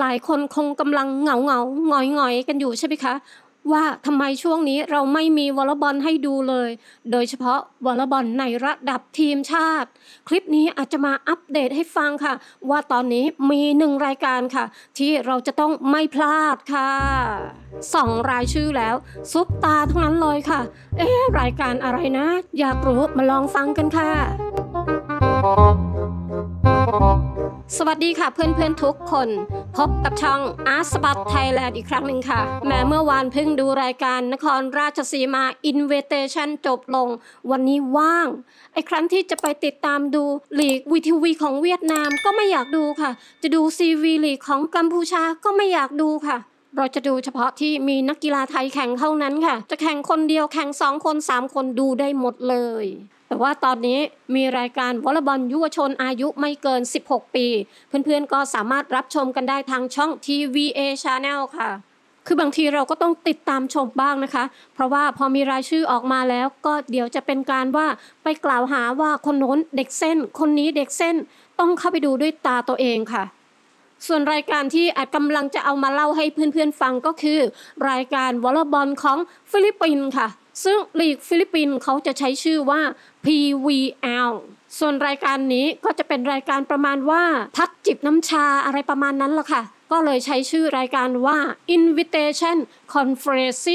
หลายคนคงกำลังเหงาเหงาหงอยหงอยกันอยู่ใช่ไหมคะ ว่าทำไมช่วงนี้เราไม่มีวอลเลย์บอลให้ดูเลย โดยเฉพาะวอลเลย์บอลในระดับทีมชาติ คลิปนี้อาจจะมาอัปเดตให้ฟังค่ะ ว่าตอนนี้มีหนึ่งรายการค่ะ ที่เราจะต้องไม่พลาดค่ะสองรายชื่อแล้ว ซุปตาทั้งนั้นเลยค่ะ เอ๊รายการอะไรนะ อยากรู้มาลองฟังกันค่ะ สวัสดีค่ะเพื่อนๆทุกคน พบกับช่องอาร์สบัตไทยแลนด์อีกครั้งหนึ่งค่ะ แม้เมื่อวานเพิ่งดูรายการนครราชสีมา Invitation จบลง วันนี้ว่าง ไอ้ครั้นที่จะไปติดตามดูลีก VTV ของเวียดนามก็ไม่อยากดูค่ะ จะดู SEA V League ของกัมพูชาก็ไม่อยากดูค่ะเราจะดูเฉพาะที่มีนักกีฬาไทยแข่งเท่านั้นค่ะ จะแข่งคนเดียวแข่งสองคนสามคนดูได้หมดเลย แต่ว่าตอนนี้มีรายการวอลเลย์บอลยุวชนอายุไม่เกิน 16 ปี เพื่อนๆก็สามารถรับชมกันได้ทางช่อง TVA Channel ค่ะ คือบางทีเราก็ต้องติดตามชมบ้างนะคะ เพราะว่าพอมีรายชื่อออกมาแล้วก็เดี๋ยวจะเป็นการว่าไปกล่าวหาว่าคนโน้นเด็กเส้น คนนี้เด็กเส้นต้องเข้าไปดูด้วยตาตัวเองค่ะส่วนรายการที่อาจกำลังจะเอามาเล่าให้เพื่อนๆฟังก็คือ รายการวอลเลย์บอลของฟิลิปปินส์ค่ะ ซึ่งลีกฟิลิปปินส์เขาจะใช้ชื่อว่า PVL ส่วนรายการนี้ก็จะเป็นรายการประมาณว่าพักจิบน้ำชาอะไรประมาณนั้นละค่ะ ก็เลยใช้ชื่อรายการว่า Invitation Conference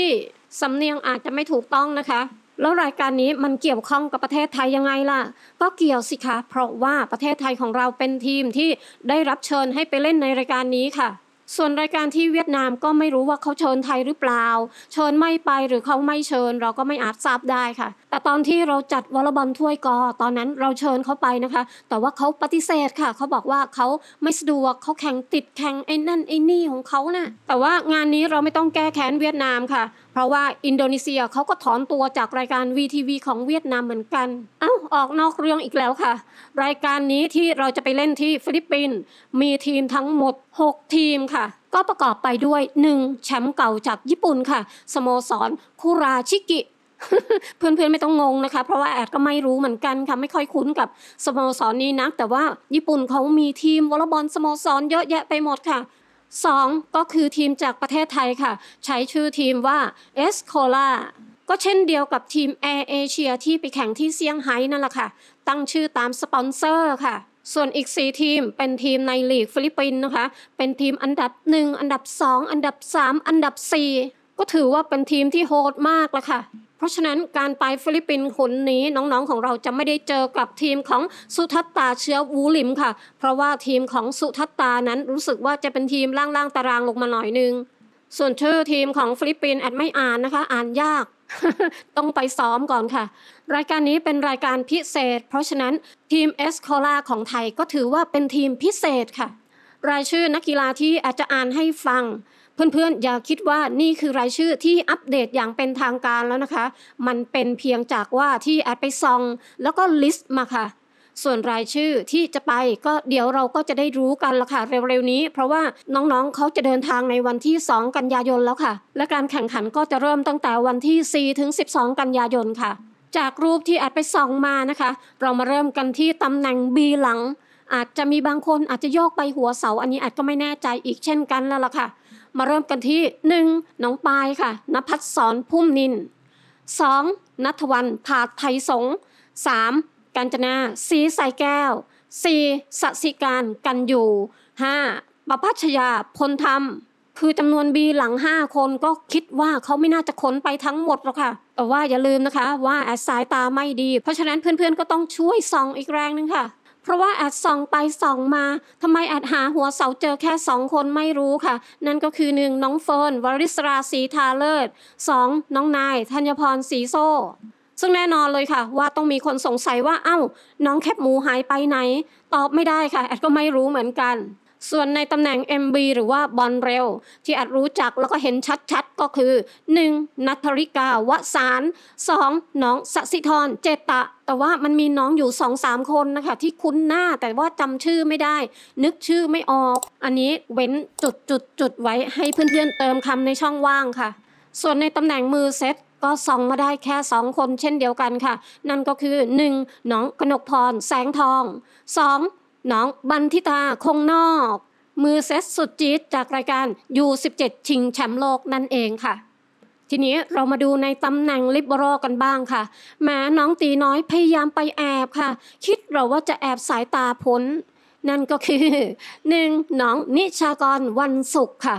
สำเนียงอาจจะไม่ถูกต้องนะคะแล้วรายการนี้มันเกี่ยวข้องกับประเทศไทยยังไงล่ะ ก็เกี่ยวสิคะ เพราะว่าประเทศไทยของเราเป็นทีมที่ได้รับเชิญให้ไปเล่นในรายการนี้ค่ะ ส่วนรายการที่เวียดนามก็ไม่รู้ว่าเขาเชิญไทยหรือเปล่า เชิญไม่ไปหรือเขาไม่เชิญ เราก็ไม่อาจทราบได้ค่ะ แต่ตอนที่เราจัดวอลเลย์บอลถ้วยกอตอนนั้นเราเชิญเขาไปนะคะ แต่ว่าเขาปฏิเสธค่ะ เขาบอกว่าเขาไม่สะดวกเขาแข่งติดแข่งไอ้นั่นไอ้นี่ของเขานะ่ะแต่ว่างานนี้เราไม่ต้องแก้แค้นเวียดนามค่ะ เพราะว่าอินโดนีเซียเขาก็ถอนตัวจากรายการ VTV ของเวียดนามเหมือนกัน เอ้าออกนอกเรื่องอีกแล้วค่ะ รายการนี้ที่เราจะไปเล่นที่ฟิลิปปินส์มีทีมทั้งหมด6 ทีมค่ะ ก็ประกอบไปด้วย 1. แชมป์เก่าจากญี่ปุ่นค่ะ สโมสรคุราชิกิเพื่อนๆไม่ต้องงงนะคะ เพราะว่าแอดก็ไม่รู้เหมือนกันค่ะ ไม่ค่อยคุ้นกับสโมสรนี้นัก แต่ว่าญี่ปุ่นเขามีทีมวอลเลย์บอลสโมสรเยอะแยะไปหมดค่ะสองก็คือทีมจากประเทศไทยค่ะ ใช้ชื่อทีมว่าเอสโคลาก็เช่นเดียวกับทีมแอร์เอเชียที่ไปแข่งที่เซี่ยงไฮ้นั่นแหละค่ะ ตั้งชื่อตามสปอนเซอร์ค่ะ ส่วนอีก 4 ทีมเป็นทีมในลีกฟิลิปปินส์นะคะ เป็นทีมอันดับ 1 อันดับ 2 อันดับ 3 อันดับ 4 ก็ถือว่าเป็นทีมที่โหดมากละค่ะ เพราะฉะนั้นการไปฟิลิปปินส์หนนี้น้องๆของเราจะไม่ได้เจอกับทีมของศุทธัตตาเชื้อวู้หลิมค่ะ เพราะว่าทีมของศุทธัตตานั้นรู้สึกว่าจะเป็นทีมล่างๆตารางลงมาหน่อยนึง ส่วนชื่อทีมของฟิลิปปินส์แอดไม่อ่านนะคะ อ่านยาก ต้องไปซ้อมก่อนค่ะ รายการนี้เป็นรายการพิเศษ เพราะฉะนั้นทีมเอสโคลาของไทยก็ถือว่าเป็นทีมพิเศษค่ะ รายชื่อนักกีฬาที่อาจจะอ่านให้ฟัง เพื่อนๆ อย่าคิดว่านี่คือรายชื่อที่อัปเดตอย่างเป็นทางการแล้วนะคะ มันเป็นเพียงจากว่าที่แอดไปซอง แล้วก็ลิสต์มาค่ะ ส่วนรายชื่อที่จะไปก็เดี๋ยวเราก็จะได้รู้กันละค่ะเร็วๆนี้ เพราะว่าน้องๆเขาจะเดินทางในวันที่ 2 กันยายนแล้วค่ะ และการแข่งขันก็จะเริ่มตั้งแต่วันที่ 4 ถึง 12 กันยายนค่ะ จากรูปที่แอดไปส่องมานะคะ เรามาเริ่มกันที่ตำแหน่ง B หลัง อาจจะมีบางคนอาจจะโยกไปหัวเสา อันนี้อาจก็ไม่แน่ใจอีกเช่นกันแล้วล่ะค่ะ มาเริ่มกันที่ 1. น้องปายค่ะนภัสสอนพุ่มนิน 2. นัทวันผาดไทยสง 3. กัญจนาสีใสแก้ว 4. สสิการกันอยู่ 5. ประพัชยาพลธรรม คือจำนวนบีหลัง 5 คนก็คิดว่าเขาไม่น่าจะขนไปทั้งหมดหรอกค่ะ แต่ว่าอย่าลืมนะคะว่าแอดสายตาไม่ดี เพราะฉะนั้นเพื่อนๆก็ต้องช่วยส่องอีกแรงหนึงค่ะเพราะว่าแอดส่องไปส่องมาทำไมแอดหาหัวเสาเจอแค่สองคนไม่รู้ค่ะ นั่นก็คือ 1. น้องเฟิร์นวริศราศรีทาเลิศ 2. น้องนายธัญพรศรีโซ่ ซึ่งแน่นอนเลยค่ะ ว่าต้องมีคนสงสัยว่าเอ้า น้องแคบหมูหายไปไหน ตอบไม่ได้ค่ะแอดก็ไม่รู้เหมือนกันส่วนในตำแหน่ง MB หรือว่าบอลเร็ว ที่อาจรู้จักแล้วก็เห็นชัดๆ ก็คือ 1. นัทริกาวสาร 2. น้องสสิธรเจตะ แต่ว่ามันมีน้องอยู่ 2-3 คนนะคะ ที่คุ้นหน้าแต่ว่าจำชื่อไม่ได้ นึกชื่อไม่ออก อันนี้เว้นจุดจุดจุดๆๆไว้ให้เพื่อนๆเติมคำในช่องว่างค่ะ ส่วนในตำแหน่งมือเซต ก็ส่องมาได้แค่ 2 คนเช่นเดียวกันค่ะ นั่นก็คือ 1. น้องกนกพรแสงทอง 2. น้องบันทิตาคงนอก มือเซตสุดจี๊ดจากรายการ U17 ชิงแชมป์โลกนั่นเองค่ะทีนี้เรามาดูในตำแหน่งลิเบโรกันบ้างค่ะแม้น้องตีน้อยพยายามไปแอบค่ะ คิดเราว่าจะแอบสายตาพ้น นั่นก็คือ 1. น้องนิชากรวันศุกร์ค่ะ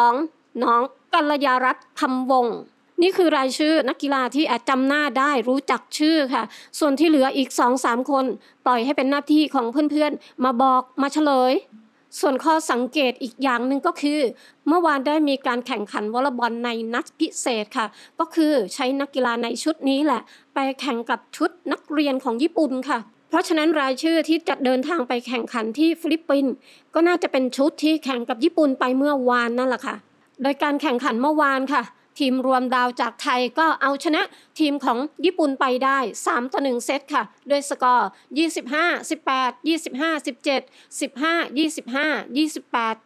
2. น้องกัลยารัตน์คำวงศ์ นี่คือรายชื่อนักกีฬาที่อาจจำหน้าได้รู้จักชื่อค่ะ ส่วนที่เหลืออีก2-3คน ปล่อยให้เป็นหน้าที่ของเพื่อนๆ มาบอกมาเฉลย ส่วนข้อสังเกตอีกอย่างหนึ่งก็คือ เมื่อวานได้มีการแข่งขันวอลเลย์บอลในนัดพิเศษค่ะ ก็คือใช้นักกีฬาในชุดนี้แหละ ไปแข่งกับชุดนักเรียนของญี่ปุ่นค่ะเพราะฉะนั้นรายชื่อที่จะเดินทางไปแข่งขันที่ฟิลิปปินส์ก็น่าจะเป็นชุดที่แข่งกับญี่ปุ่นไปเมื่อวานนั่นแหละค่ะ โดยการแข่งขันเมื่อวานค่ะ ทีมรวมดาวจากไทยก็เอาชนะทีมของญี่ปุ่นไปได้ 3 ต่อ 1 เซตค่ะ ด้วยสกอร์ 25 18 25 17 15 25 28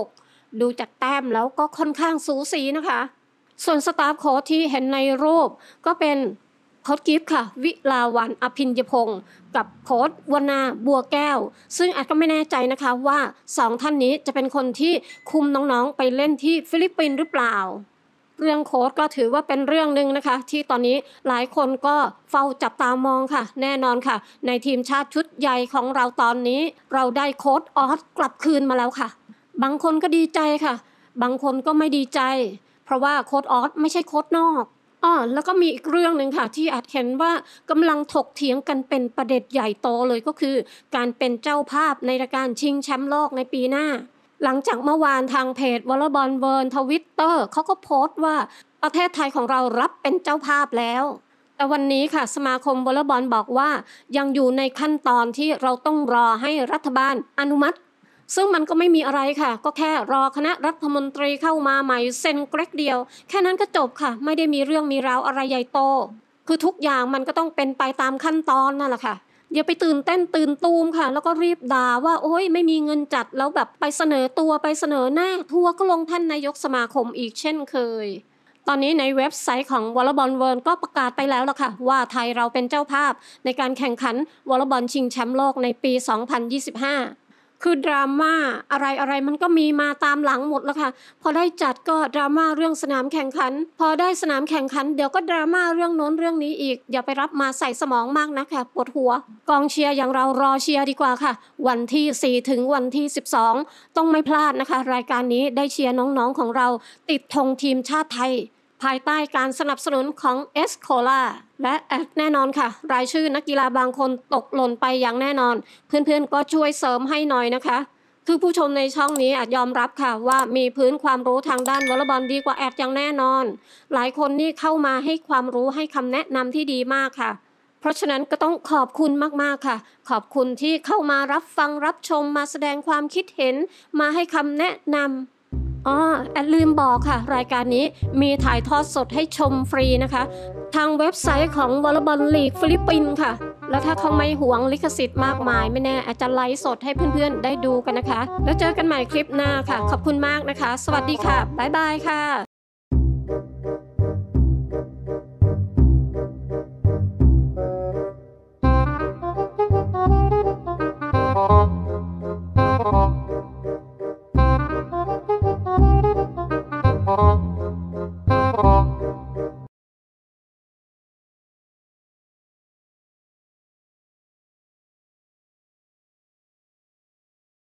26 ดูจากแต้มแล้วก็ค่อนข้างสูสีนะคะ ส่วนสตาฟโค้ชที่เห็นในรูปก็เป็นโค้ชกิฟต์ค่ะ วิลาวัณย์ อภิญญาพงศ์กับโค้ชวรรณาบัวแก้ว ซึ่งแอดก็ไม่แน่ใจนะคะว่าสองท่านนี้จะเป็นคนที่คุมน้องๆไปเล่นที่ฟิลิปปินส์หรือเปล่า เรื่องโค้ดก็ถือว่าเป็นเรื่องหนึ่งนะคะ ที่ตอนนี้หลายคนก็เฝ้าจับตามองค่ะ แน่นอนค่ะ ในทีมชาติชุดใหญ่ของเราตอนนี้ เราได้โค้ดออสกลับคืนมาแล้วค่ะ บางคนก็ดีใจค่ะ บางคนก็ไม่ดีใจ เพราะว่าโค้ดออสไม่ใช่โค้ดนอกอ้อแล้วก็มีอีกเรื่องหนึ่งค่ะ ที่อาจเห็นว่ากำลังถกเถียงกันเป็นประเด็นใหญ่โตเลยก็คือ การเป็นเจ้าภาพในรายการชิงแชมป์โลกในปีหน้า หลังจากเมื่อวานทางเพจ Volleyball World ทวิตเตอร์เขาก็โพสต์ว่าประเทศไทยของเรารับเป็นเจ้าภาพแล้ว แต่วันนี้ค่ะสมาคมวอลเลย์บอลบอกว่า ยังอยู่ในขั้นตอนที่เราต้องรอให้รัฐบาลอนุมัติ ซึ่งมันก็ไม่มีอะไรค่ะ ก็แค่รอคณะรัฐมนตรีเข้ามาใหม่เซ็นแกร๊กเดียว แค่นั้นก็จบค่ะ ไม่ได้มีเรื่องมีราวอะไรใหญ่โต คือทุกอย่างมันก็ต้องเป็นไปตามขั้นตอนนั่นแหละค่ะ อย่าไปตื่นเต้นตื่นตูมค่ะ แล้วก็รีบด่าว่าโอ้ยไม่มีเงินจัดแล้วแบบไปเสนอตัวไปเสนอหน้า ทัวร์ก็ลงท่านนายกสมาคมอีกเช่นเคย ตอนนี้ในเว็บไซต์ของ Volleyball World ก็ประกาศไปแล้วล่ะค่ะ ว่าไทยเราเป็นเจ้าภาพในการแข่งขันวอลเลย์บอลชิงแชมป์โลกในปี 2025 คือดราม่าอะไรอะไรมันก็มีมาตามหลังหมดแล้วค่ะ พอได้จัดก็ดราม่าเรื่องสนามแข่งขัน พอได้สนามแข่งขัน เดี๋ยวก็ดราม่าเรื่องโน้นเรื่องนี้อีก อย่าไปรับมาใส่สมองมากนะคะปวดหัว กองเชียร์อย่างเรารอเชียร์ดีกว่าค่ะ วันที่ 4 ถึงวันที่ 12 ต้องไม่พลาดนะคะ รายการนี้ได้เชียร์น้องๆของเราติดธงทีมชาติไทย ภายใต้การสนับสนุนของเอสโคลาและแน่นอนค่ะ รายชื่อนักกีฬาบางคนตกหล่นไปอย่างแน่นอน เพื่อนๆก็ช่วยเสริมให้หน่อยนะคะ คือผู้ชมในช่องนี้แอดยอมรับค่ะว่ามีพื้นความรู้ทางด้านวอลเลย์บอลดีกว่าแอดอย่างแน่นอน หลายคนนี่เข้ามาให้ความรู้ให้คำแนะนำที่ดีมากค่ะ เพราะฉะนั้นก็ต้องขอบคุณมากๆค่ะ ขอบคุณที่เข้ามารับฟังรับชมมาแสดงความคิดเห็นมาให้คำแนะนำ อ๋อแอดลืมบอกค่ะ รายการนี้มีถ่ายทอดสดให้ชมฟรีนะคะ ทางเว็บไซต์ของวอลเลย์บอลลีกฟิลิปปินส์ค่ะ แล้วถ้าเขาไม่หวงลิขสิทธิ์มากมาย ไม่แน่แอดจะไลฟ์สดให้เพื่อนๆ ได้ดูกันนะคะ แล้วเจอกันใหม่คลิปหน้าค่ะ ขอบคุณมากนะคะ สวัสดีค่ะ บ๊ายบายค่ะ